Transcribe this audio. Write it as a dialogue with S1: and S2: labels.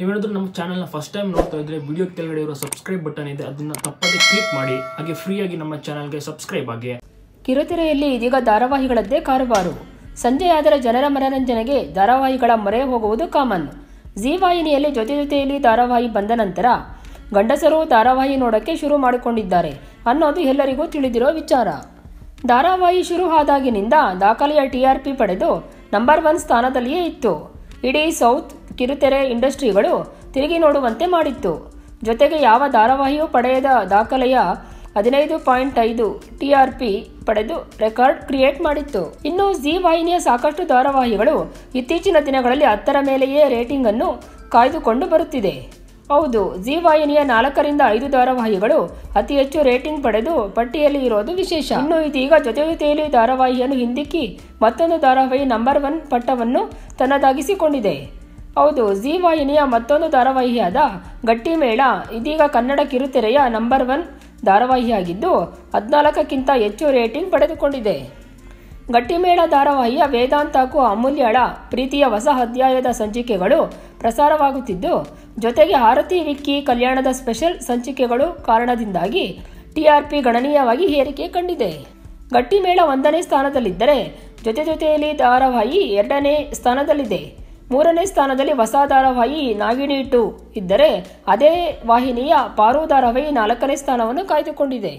S1: ನೀವೇನಾದ್ರೂ ನಮ್ಮ ಚಾನಲ್ನ ಫಸ್ಟ್ ಟೈಮ್ ನೋಡ್ತಾ ಇದ್ರೆ ವಿಡಿಯೋ ಕೆಳಗಡೆ ಇರೋ ಸಬ್ಸ್ಕ್ರೈಬ್ ಬಟನ್ ಇದೆ, ಅದನ್ನ ತಪ್ಪದೆ ಕ್ಲಿಕ್ ಮಾಡಿ, ಹಾಗೆ ಫ್ರೀಯಾಗಿ ನಮ್ಮ ಚಾನಲ್ಗೆ ಸಬ್ಸ್ಕ್ರೈಬ್ ಆಗಿ.
S2: ಕಿರುತೆರೆಯಲ್ಲಿ ಇದೀಗ ಧಾರಾವಾಹಿಗಳದ್ದೇ ಕಾರುಬಾರು ಸಂಜೆಯಾದರೆ ಜನರ ಮನರಂಜನೆಗೆ ಧಾರಾವಾಹಿಗಳ ಮೊರೆ ಹೋಗುವುದು ಕಾಮನ್. ಜಿ ವಾಹಿನಿಯಲ್ಲಿ ಜೊತೆ ಜೊತೆಯಲ್ಲಿ ಧಾರಾವಾಹಿ ಬಂದ ನಂತರ ಗಂಡಸರು ಧಾರಾವಾಹಿ ನೋಡೋಕ್ಕೆ ಶುರು ಮಾಡಿಕೊಂಡಿದ್ದಾರೆ ಅನ್ನೋದು ಎಲ್ಲರಿಗೂ ತಿಳಿದಿರೋ ವಿಚಾರ. ಧಾರಾವಾಹಿ ಶುರು ಆದಾಗಿನಿಂದ ದಾಖಲೆಯ ಟಿಆರ್ಪಿ ಪಡೆದು ನಂಬರ್ ಒನ್ ಸ್ಥಾನದಲ್ಲಿಯೇ ಇತ್ತು. ಇಡೀ ಸೌತ್ ಕಿರುತೆರೆ ಇಂಡಸ್ಟ್ರಿಗಳು ತಿರುಗಿ ನೋಡುವಂತೆ ಮಾಡಿತ್ತು. ಜೊತೆಗೆ ಯಾವ ಧಾರಾವಾಹಿಯೂ ಪಡೆಯದ ದಾಖಲೆಯ ಹದಿನೈದು ಪಾಯಿಂಟ್ ಐದು ಟಿಆರ್ಪಿ ಪಡೆದು ರೆಕಾರ್ಡ್ ಕ್ರಿಯೇಟ್ ಮಾಡಿತ್ತು. ಇನ್ನು ಜಿ ವಾಹಿನಿಯ ಸಾಕಷ್ಟು ಧಾರಾವಾಹಿಗಳು ಇತ್ತೀಚಿನ ದಿನಗಳಲ್ಲಿ ಹತ್ತರ ಮೇಲೆಯೇ ರೇಟಿಂಗ್ ಅನ್ನು ಕಾಯ್ದುಕೊಂಡು ಬರುತ್ತಿದೆ. ಹೌದು ಜಿ ವಾಹಿನಿಯ ನಾಲ್ಕರಿಂದ ಐದು ಧಾರಾವಾಹಿಗಳು ಅತಿ ಹೆಚ್ಚು ರೇಟಿಂಗ್ ಪಡೆದು ಪಟ್ಟಿಯಲ್ಲಿ ಇರೋದು ವಿಶೇಷ. ಇನ್ನು ಇದೀಗ ಜೊತೆ ಜೊತೆಯಲ್ಲಿ ಧಾರಾವಾಹಿಯನ್ನು ಹಿಂದಿಕ್ಕಿ ಮತ್ತೊಂದು ಧಾರಾವಾಹಿ ನಂಬರ್ ಒನ್ ಪಟ್ಟವನ್ನು ತನ್ನದಾಗಿಸಿಕೊಂಡಿದೆ. ಹೌದು ಜಿ ವಾಹಿನಿಯ ಮತ್ತೊಂದು ಧಾರಾವಾಹಿಯಾದ ಗಟ್ಟಿಮೇಳ, ಇದೀಗ ಕನ್ನಡ ಕಿರುತೆರೆಯ ನಂಬರ್ ಒನ್ ಧಾರಾವಾಹಿಯಾಗಿದ್ದು, ಹದಿನಾಲ್ಕಕ್ಕಿಂತ ಹೆಚ್ಚು ರೇಟಿಂಗ್ ಪಡೆದುಕೊಂಡಿದೆ. ಗಟ್ಟಿಮೇಳ ಧಾರಾವಾಹಿಯ ವೇದಾಂತ ಹಾಗೂ ಅಮೂಲ್ಯಳ ಪ್ರೀತಿಯ ಹೊಸ ಅಧ್ಯಾಯದ ಸಂಚಿಕೆಗಳು ಪ್ರಸಾರವಾಗುತ್ತಿದ್ದು, ಜೊತೆಗೆ ಆರತಿ ವಿಕ್ಕಿ ಕಲ್ಯಾಣದ ಸ್ಪೆಷಲ್ ಸಂಚಿಕೆಗಳು ಕಾರಣದಿಂದಾಗಿ ಟಿಆರ್ಪಿ ಗಣನೀಯವಾಗಿ ಏರಿಕೆ ಕಂಡಿದೆ. ಗಟ್ಟಿಮೇಳ ಒಂದನೇ ಸ್ಥಾನದಲ್ಲಿದ್ದರೆ ಜೊತೆ ಜೊತೆಯಲ್ಲಿ ಧಾರಾವಾಹಿ ಎರಡನೇ ಸ್ಥಾನದಲ್ಲಿದೆ. ಮೂರನೇ ಸ್ಥಾನದಲ್ಲಿ ಹೊಸ ಧಾರಾವಾಹಿ ನಾಗಿಣಿ ಟು ಇದ್ದರೆ ಅದೇ ವಾಹಿನಿಯ ಪಾರು ಧಾರಾವಾಹಿ ನಾಲ್ಕನೇ ಸ್ಥಾನವನ್ನು ಕಾಯ್ದುಕೊಂಡಿದೆ.